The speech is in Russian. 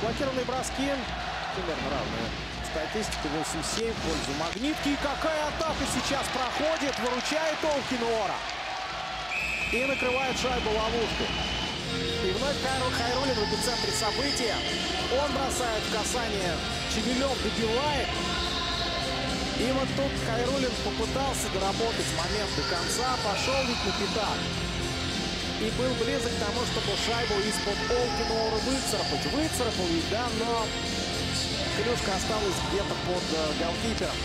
Заблокированные броски. Примерно равная статистика. 8-7 в пользу магнитки. И какая атака сейчас проходит. Выручает Олкинора. И накрывает шайбу ловушкой. И вновь Хайру Хайрулин в эпицентре события. Он бросает касание. Чевелев добивает. И вот тут Хайрулин попытался доработать момент до конца. Пошел ведь на пятак. И был близок к тому, чтобы шайбу из-под Олкинора выцарапать. Выцарапал ведь, да, но клюшка осталась где-то под э, голкипером.